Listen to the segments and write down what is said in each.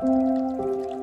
Música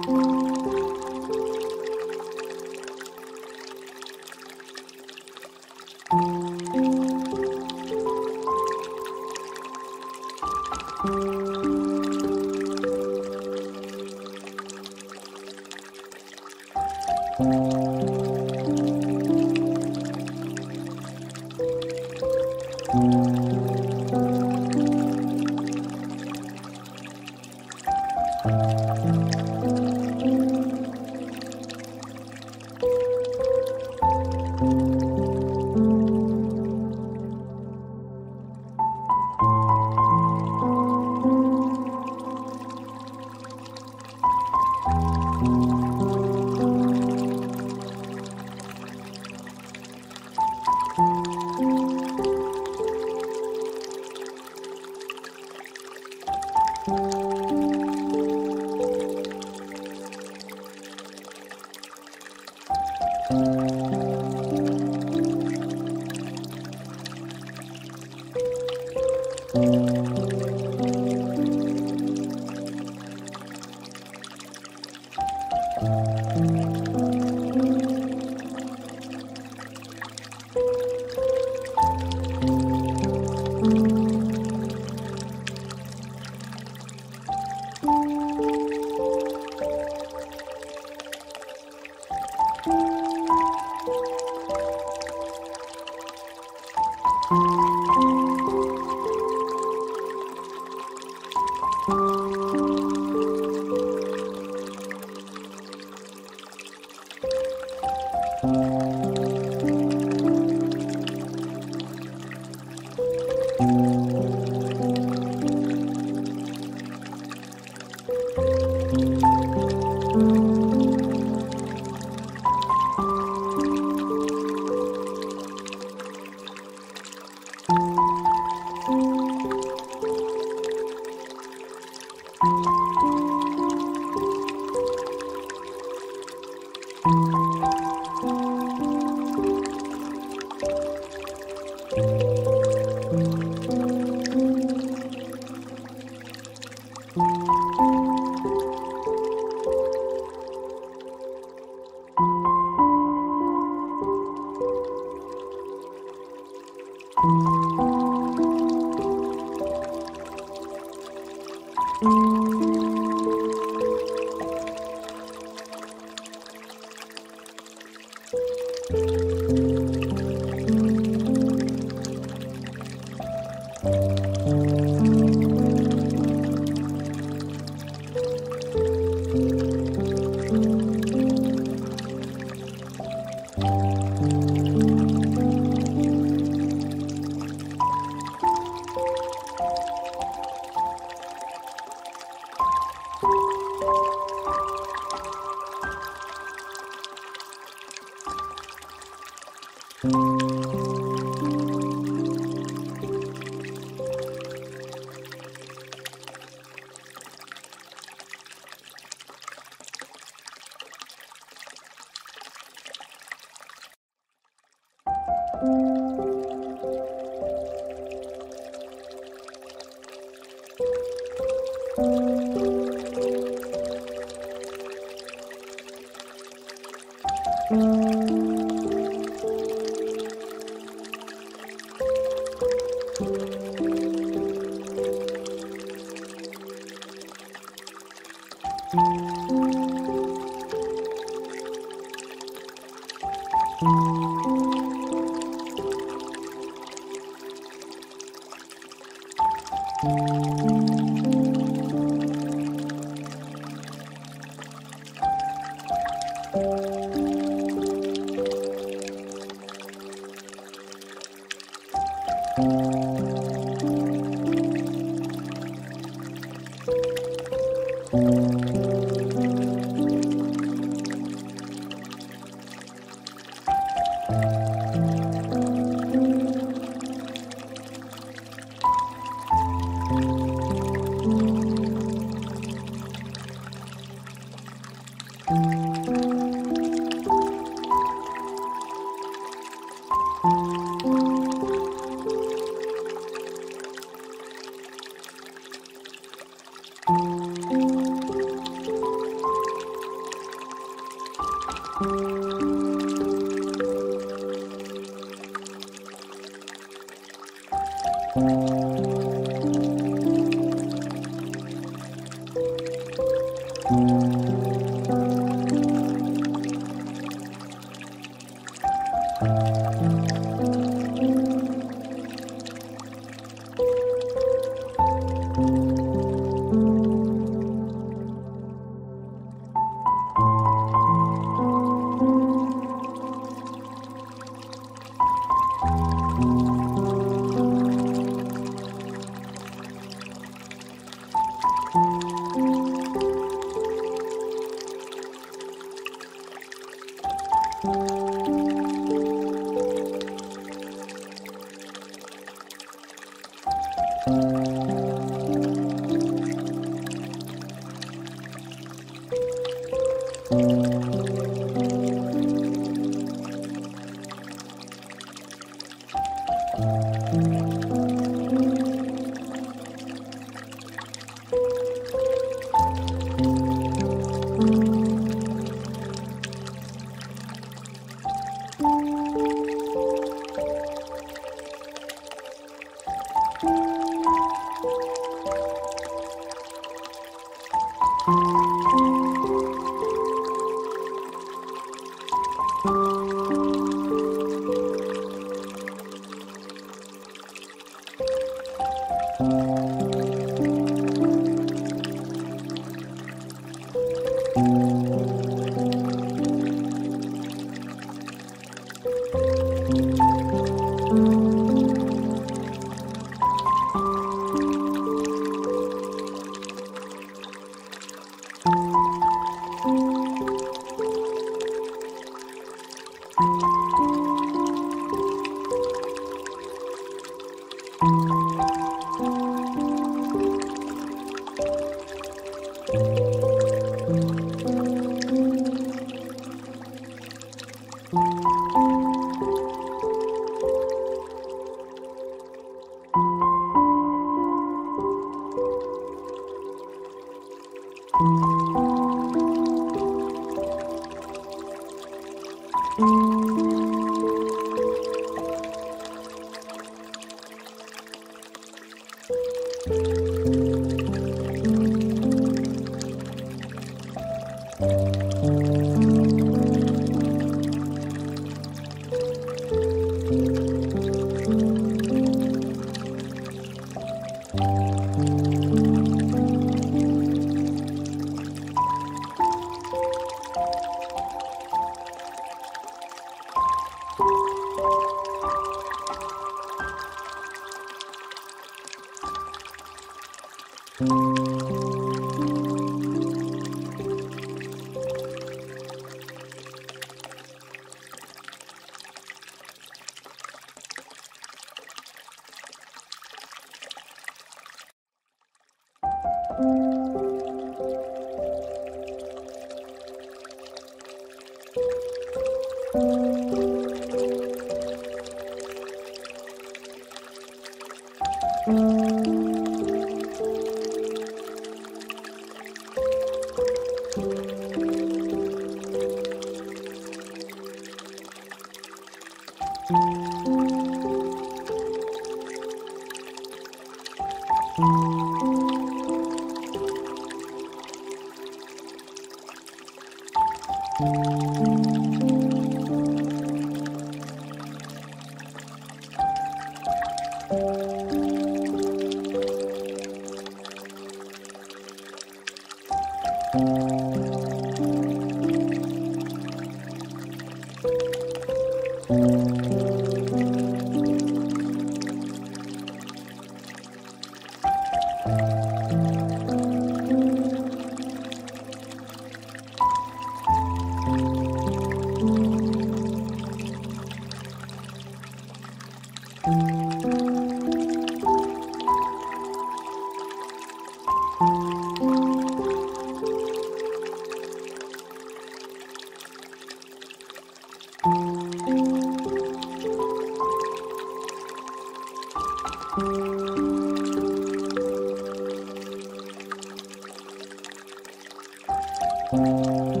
Música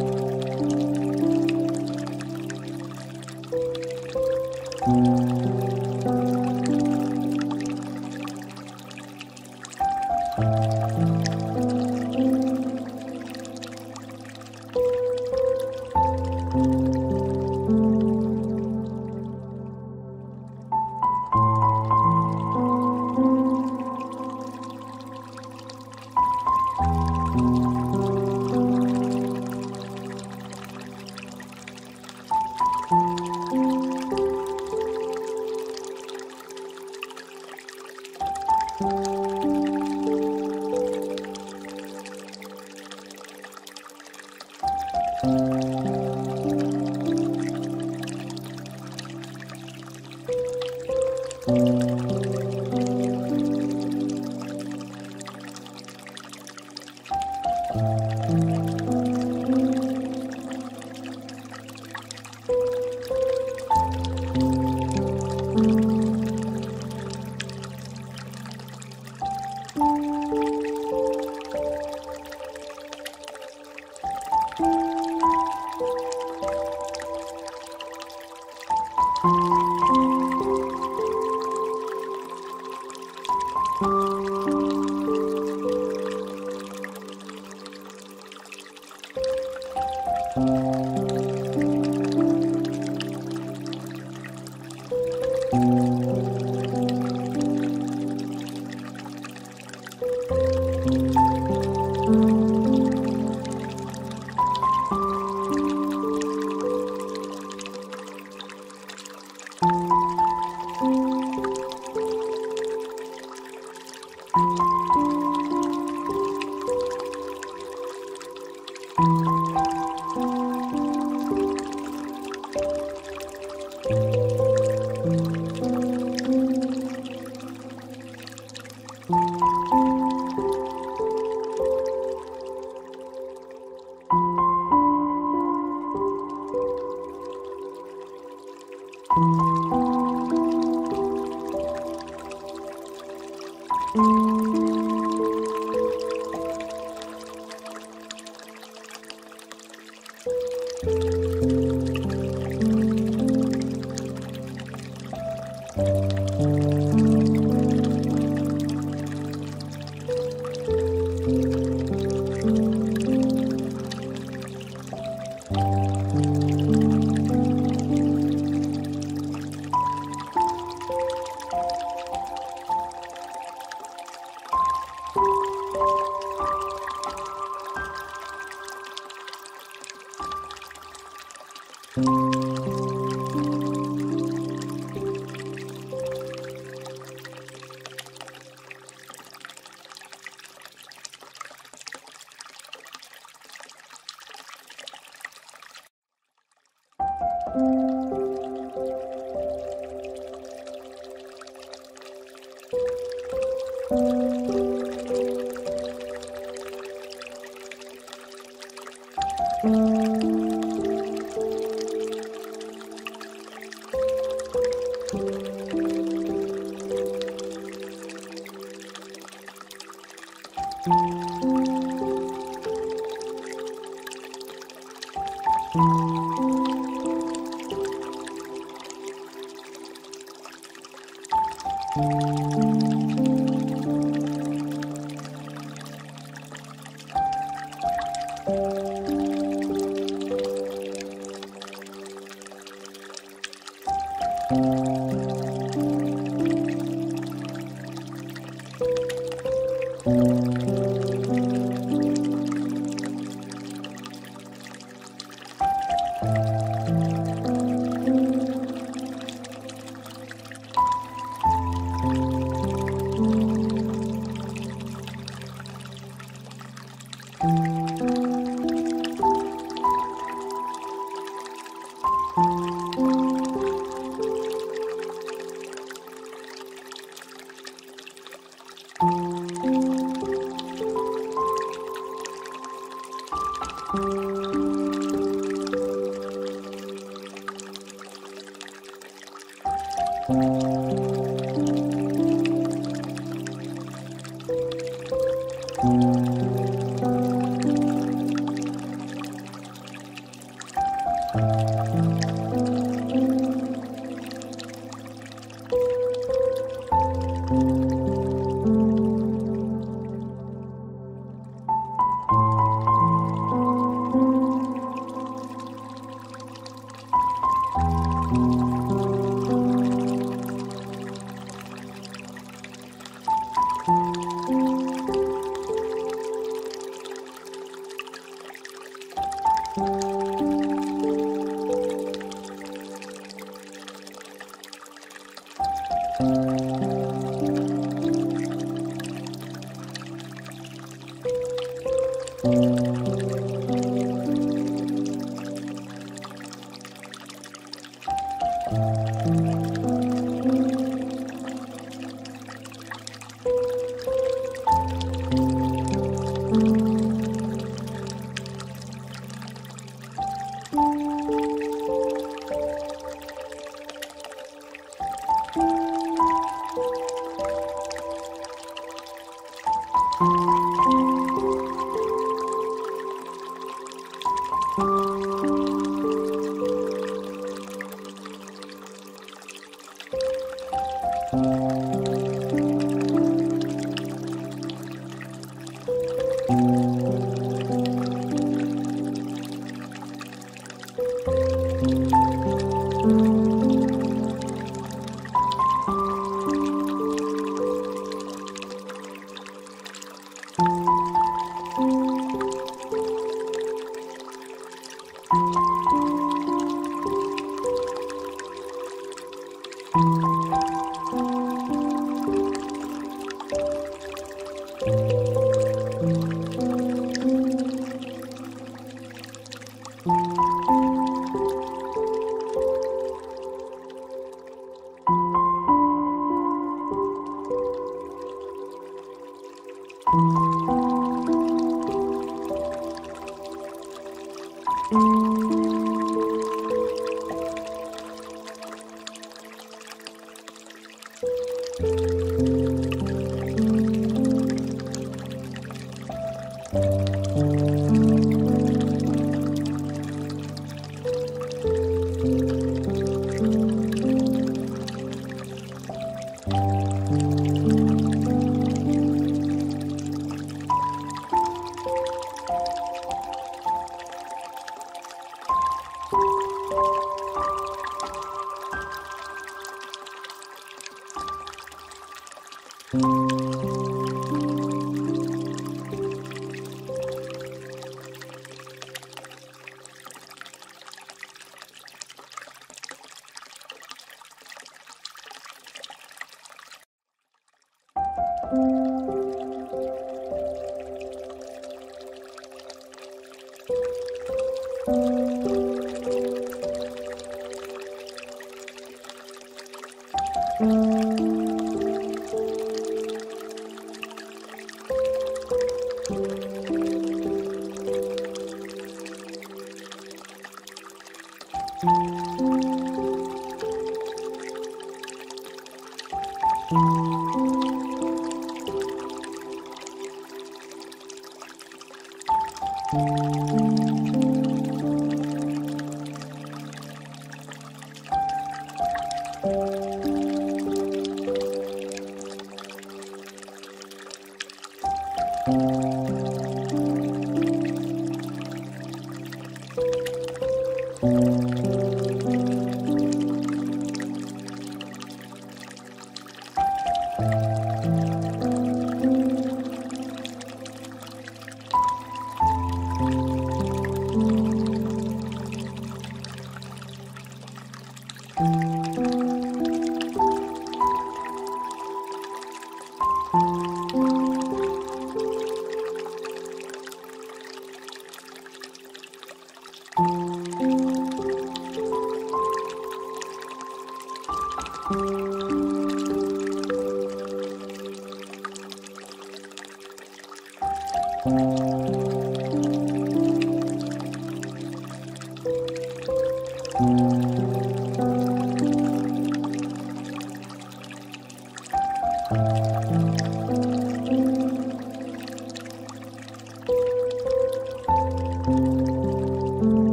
you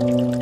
嗯。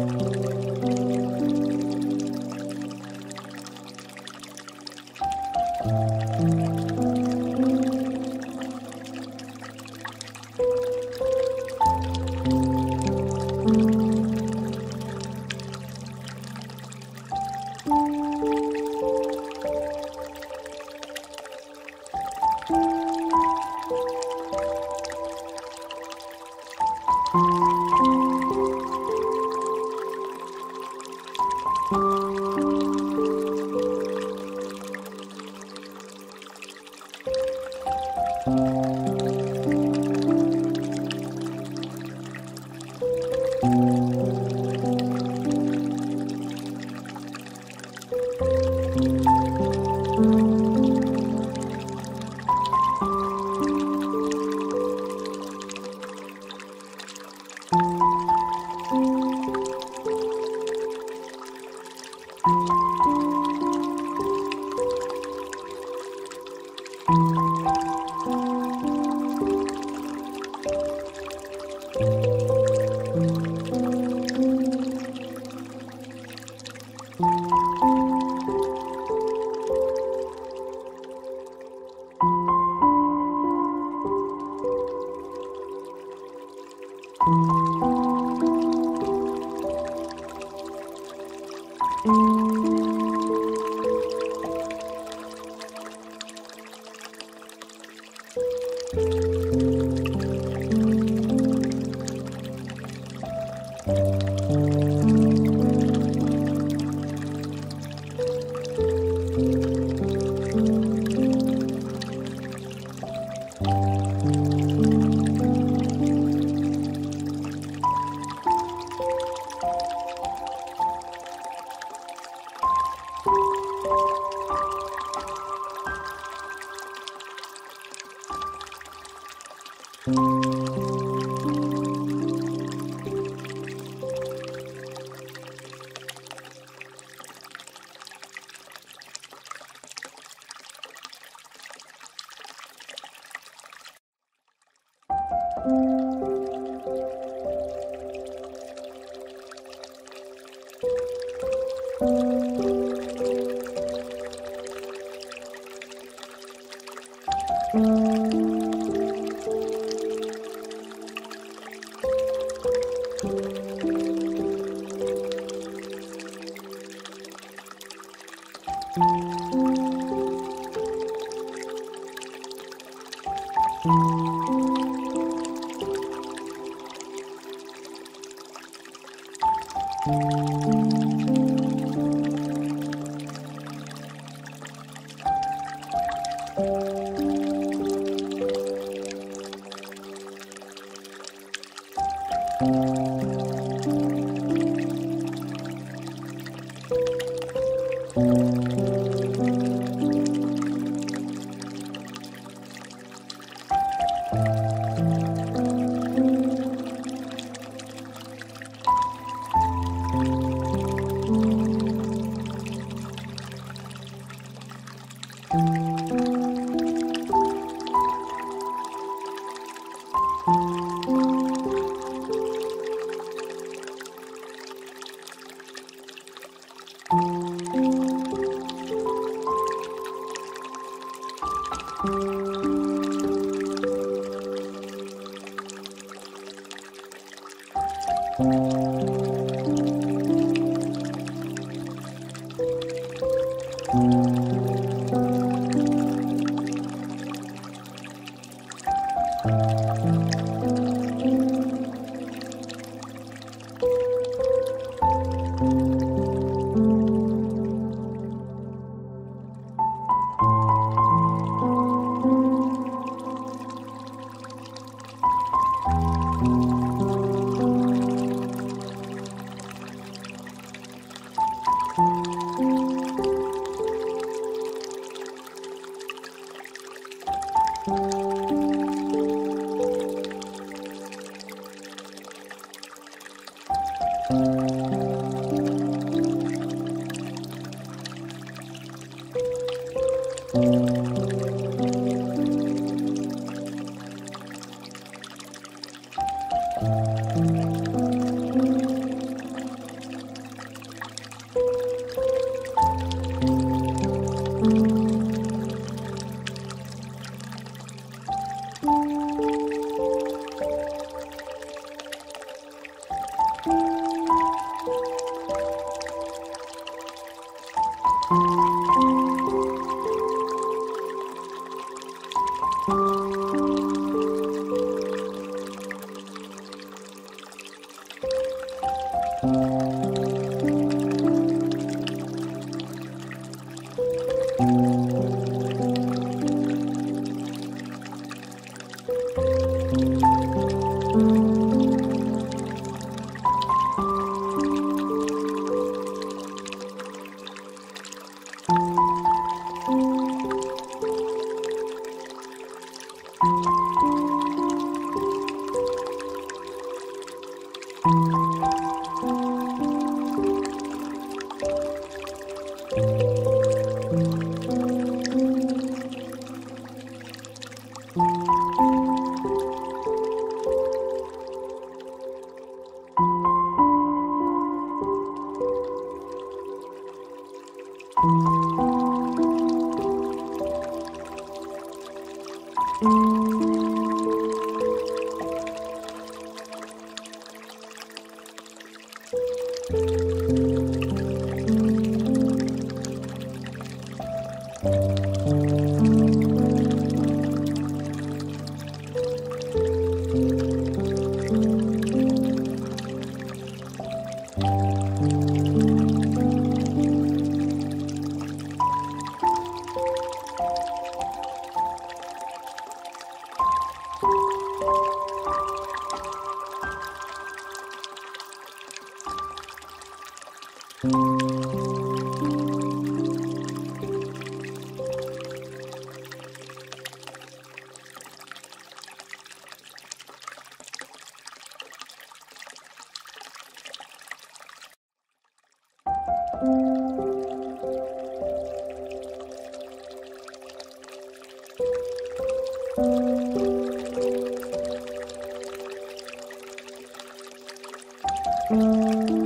Música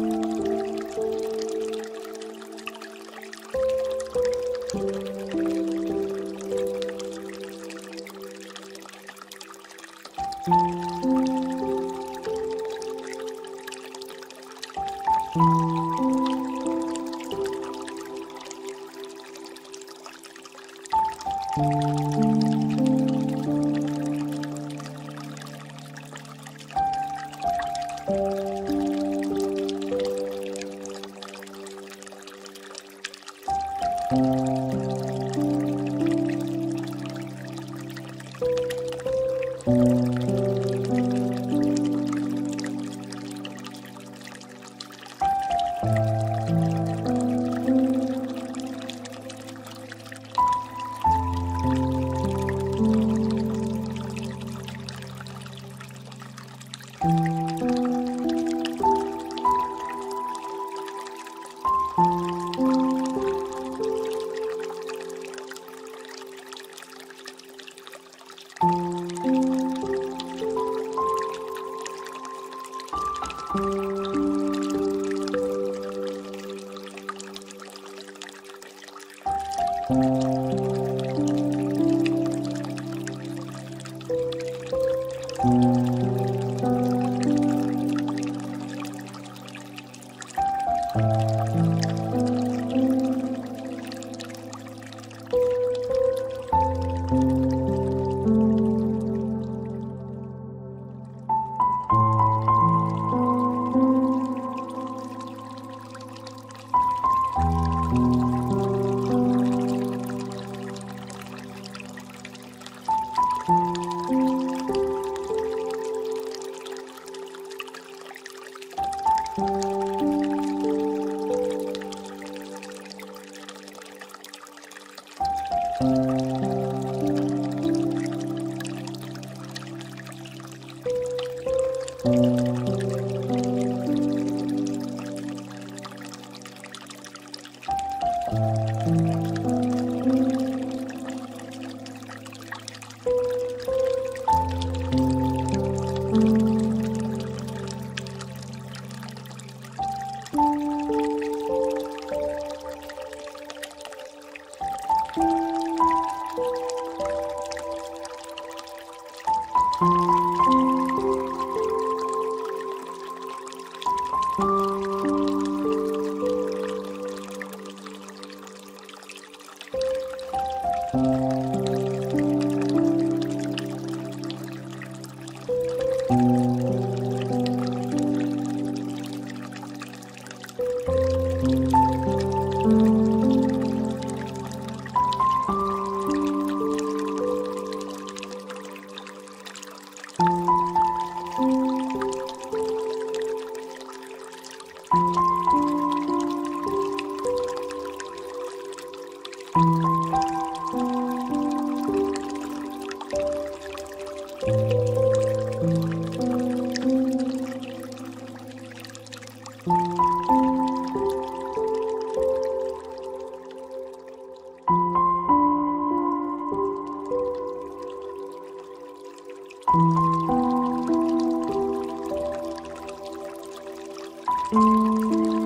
Música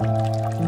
Música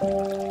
Música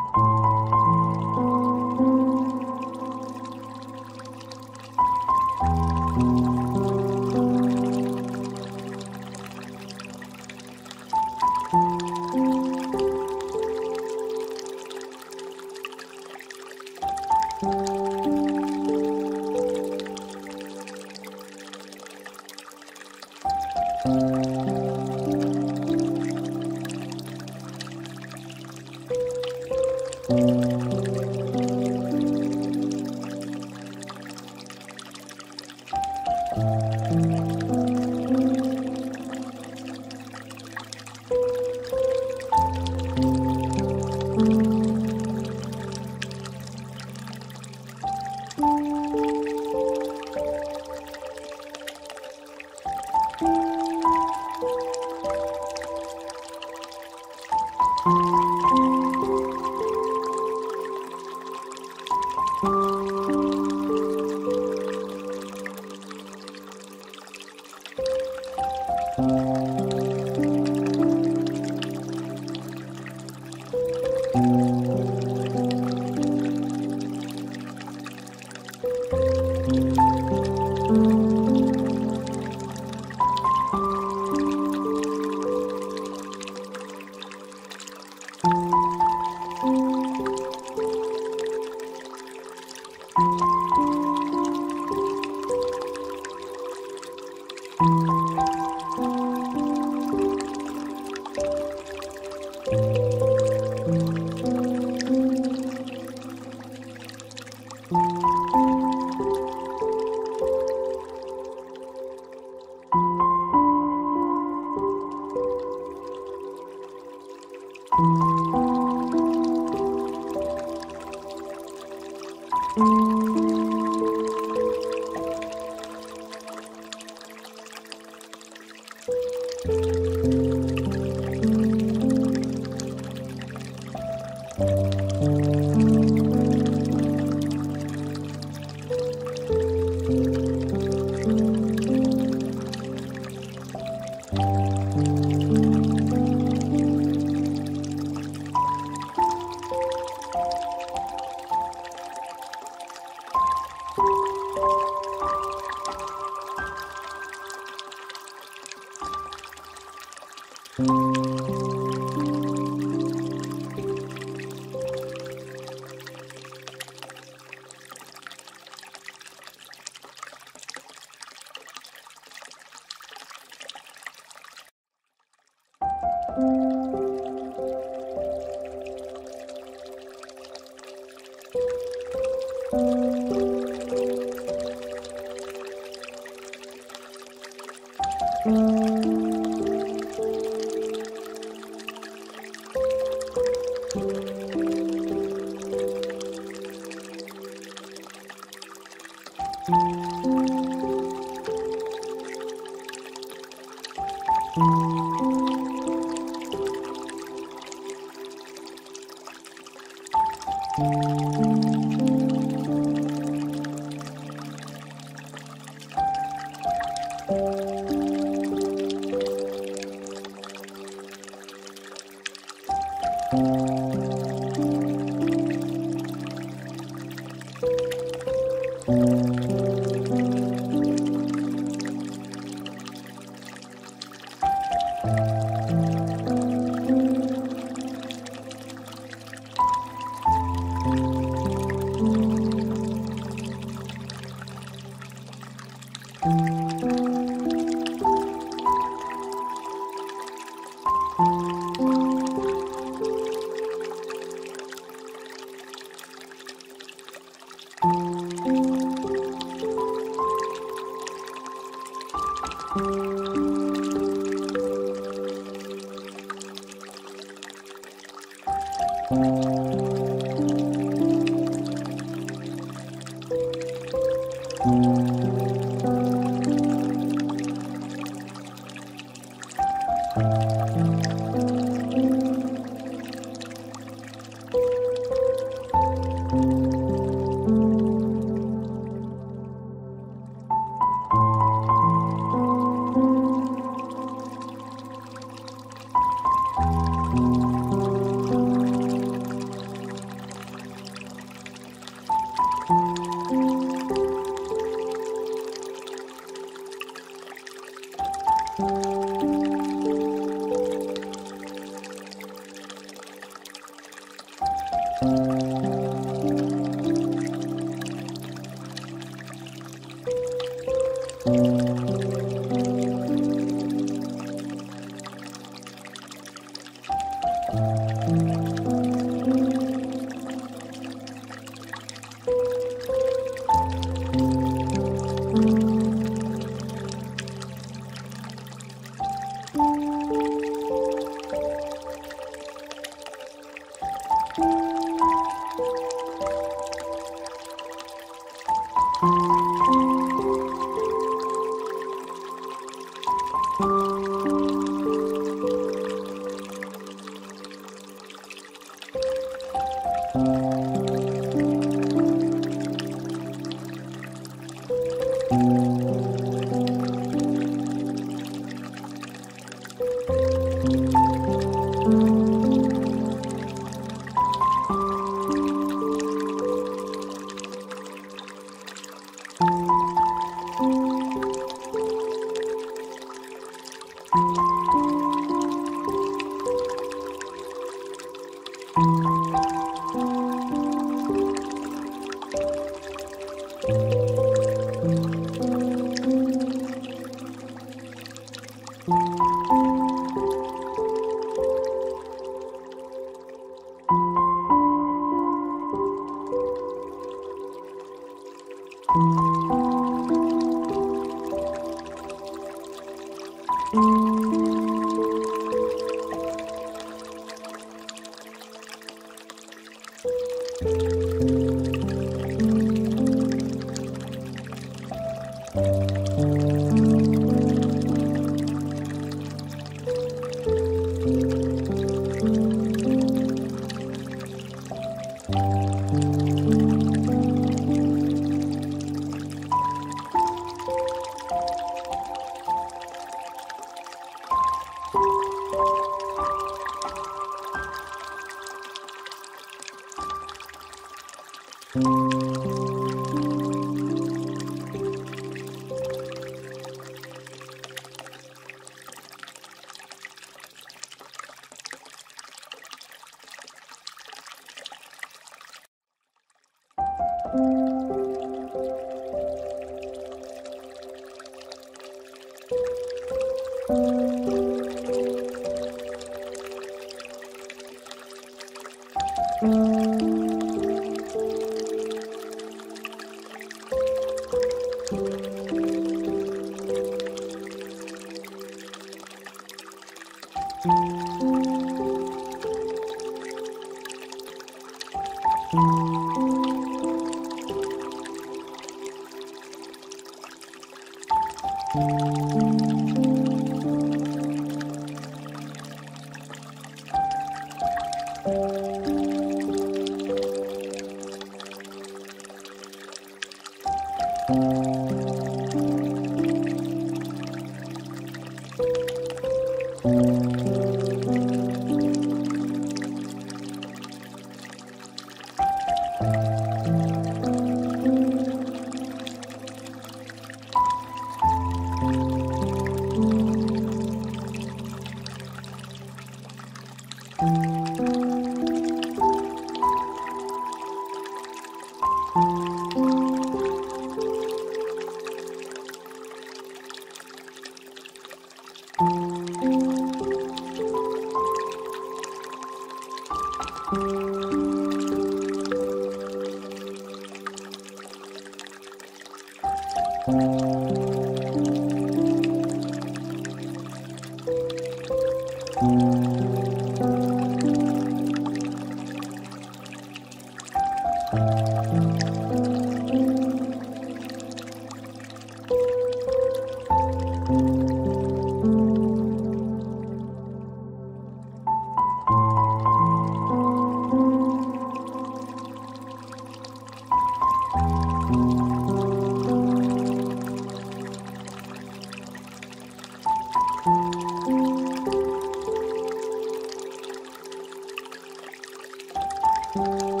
Música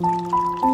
Música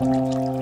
Música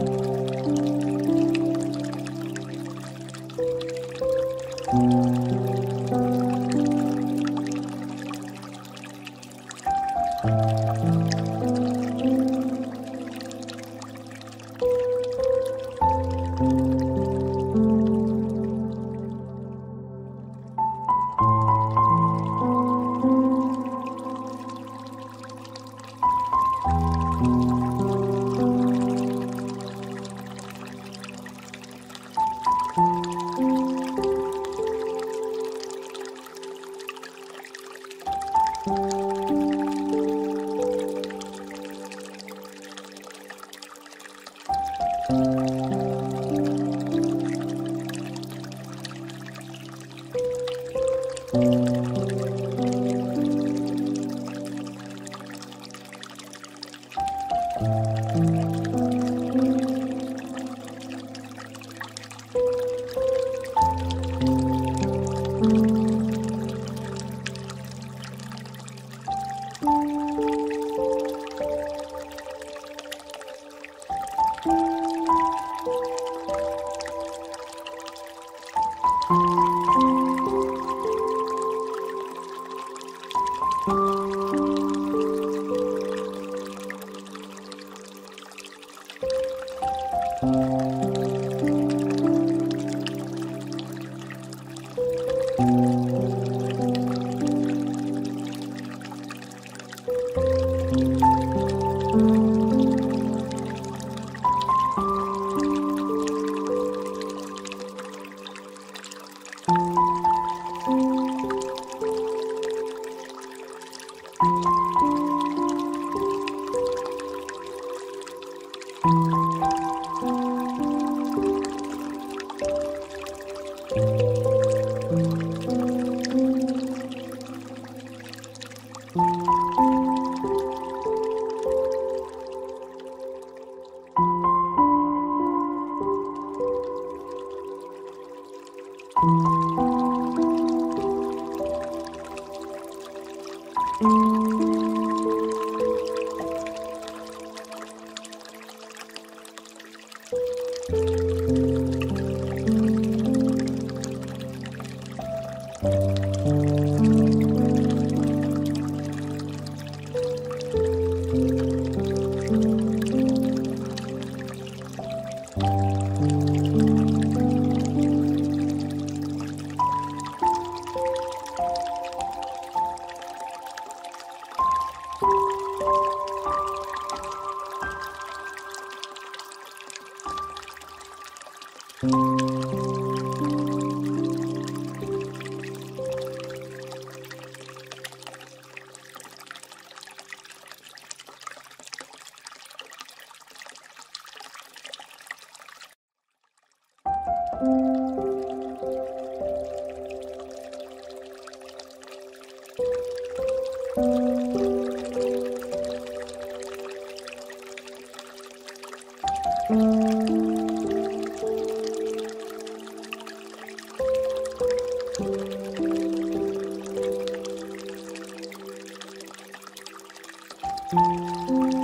thank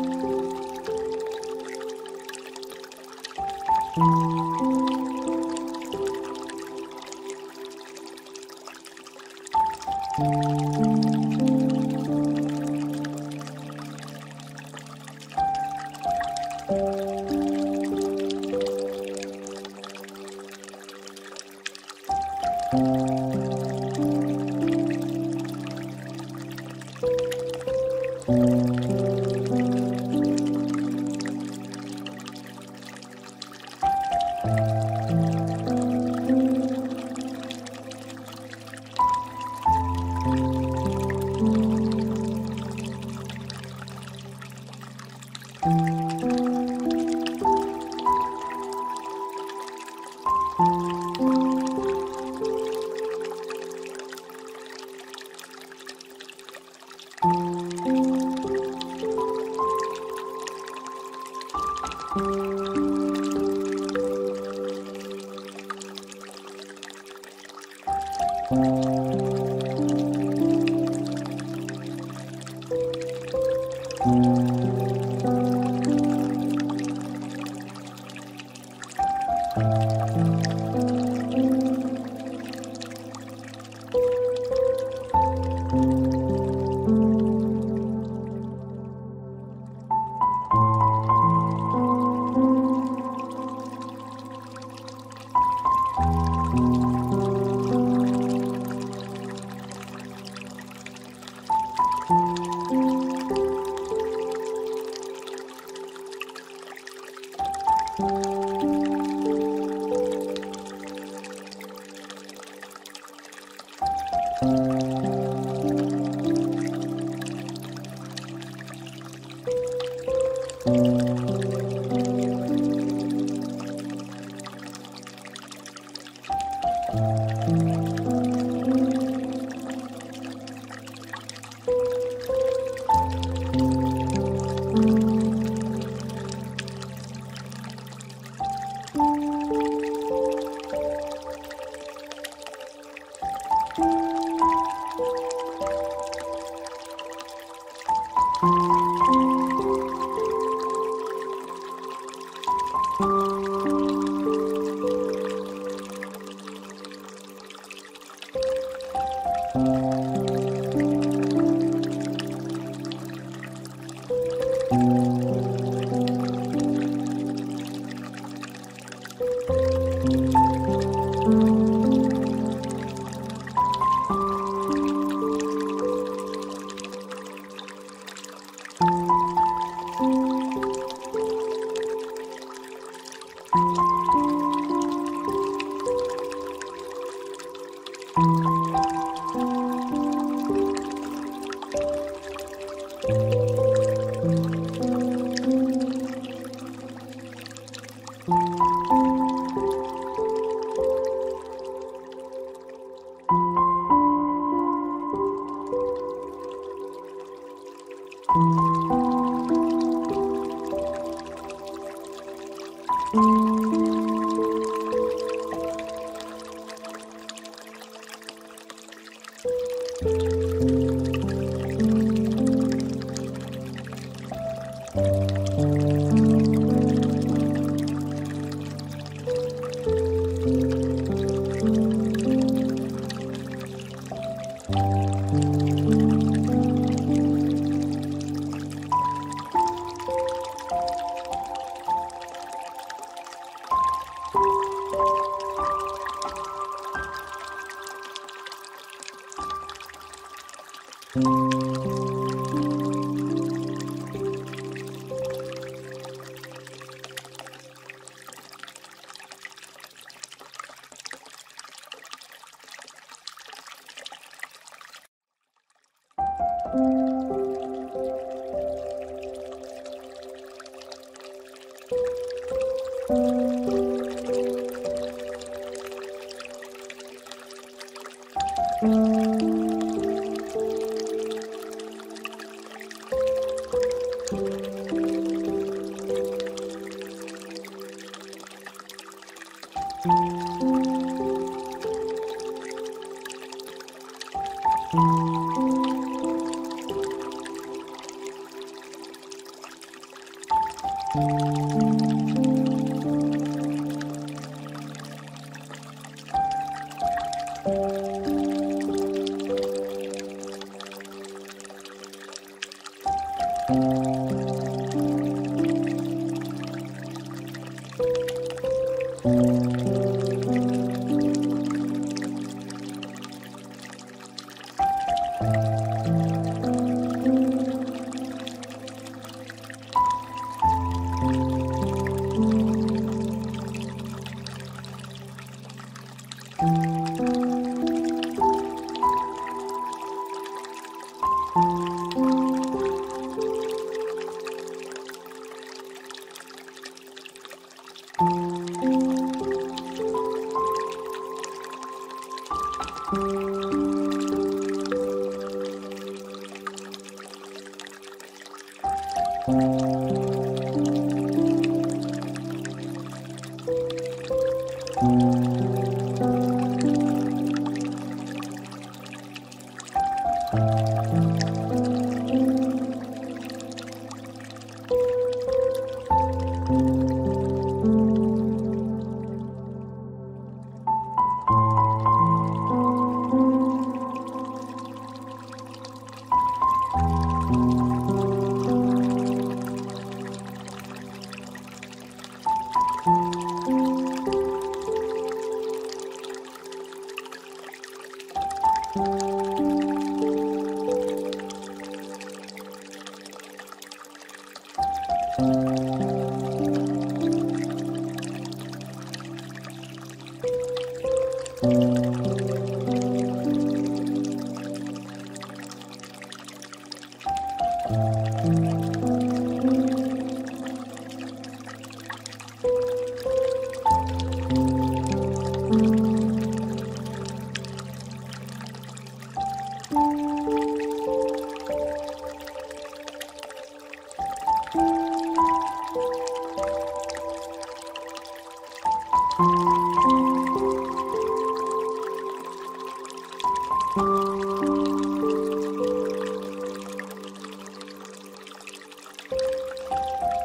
you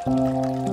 Música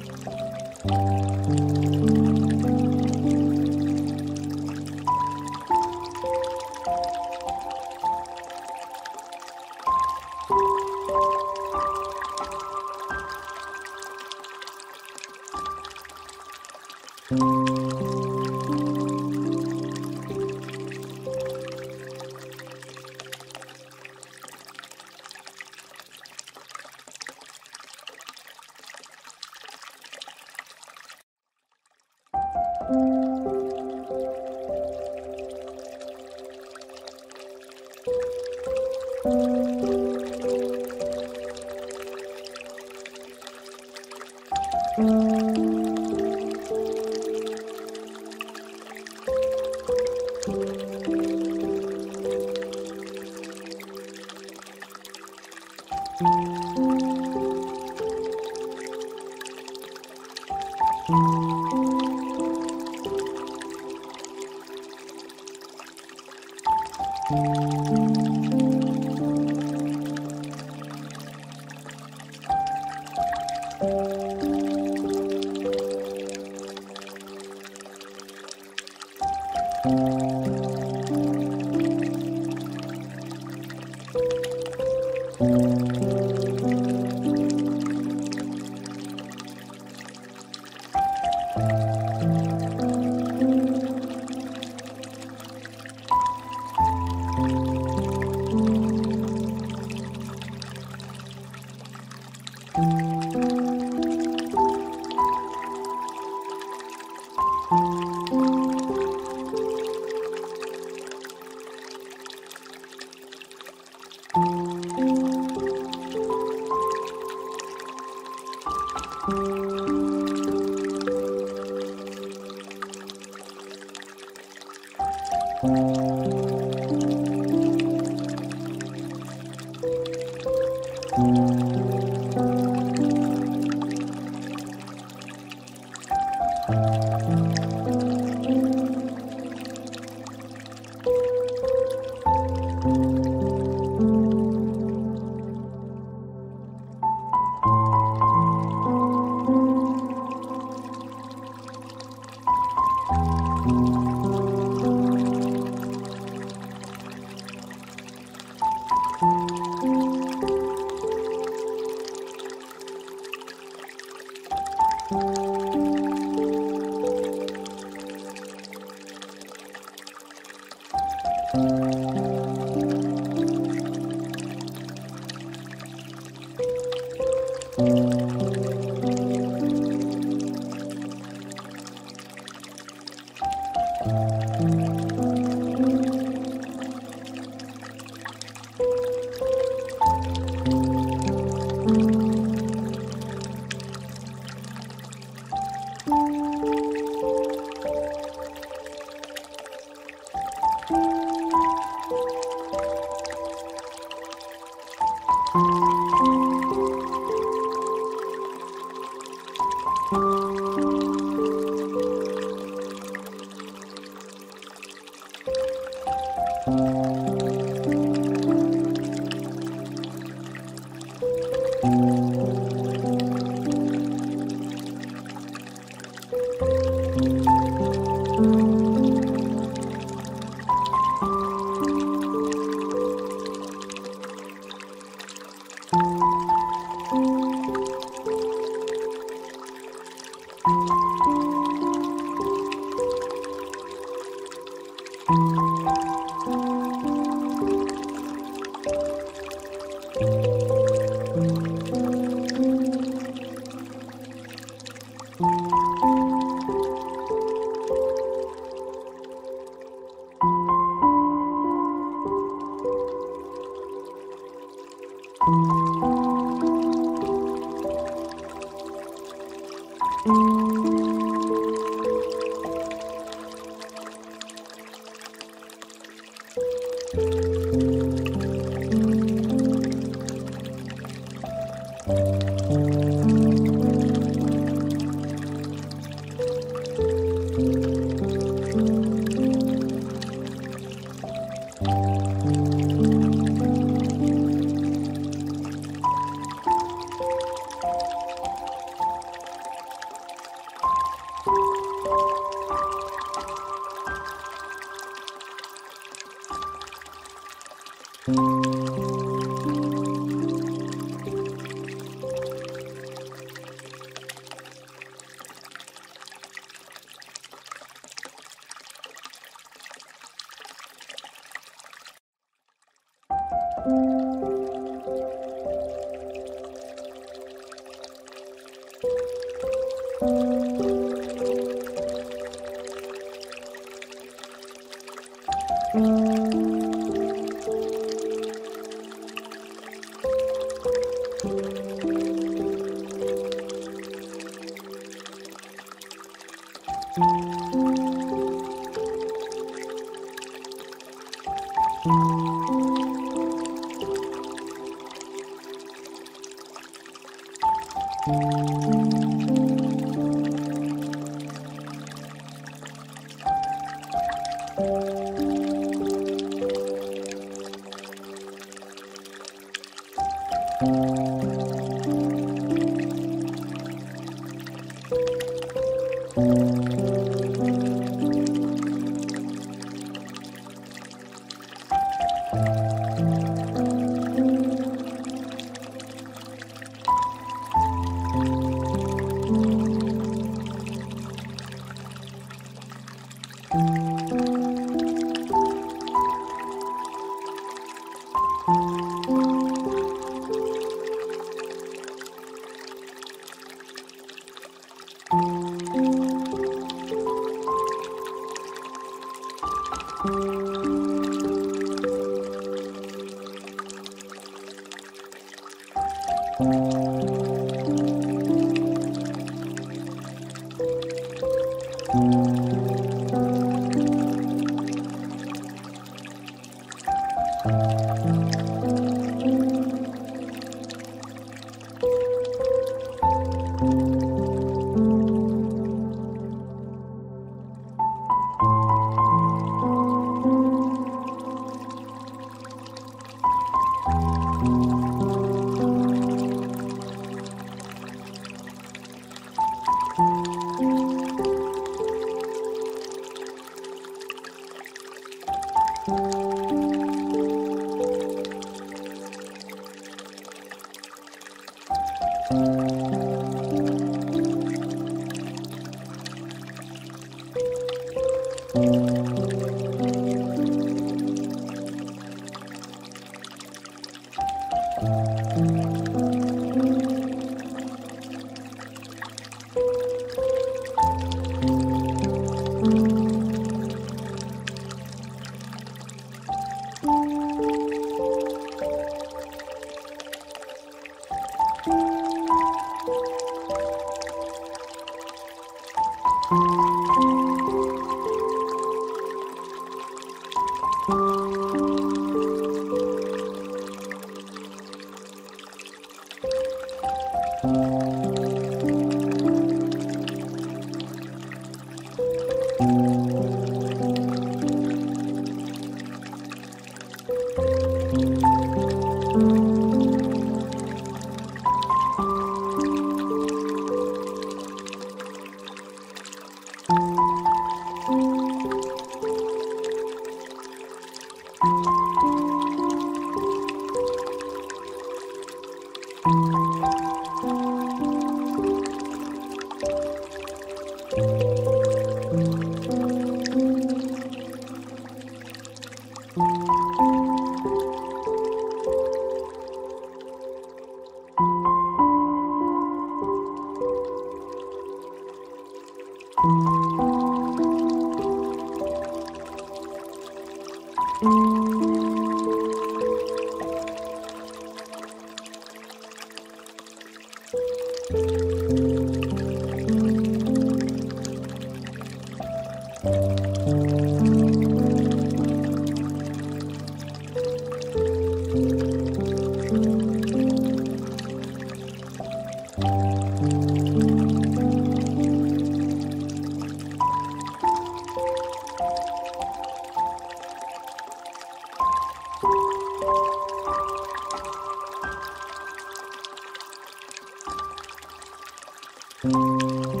Música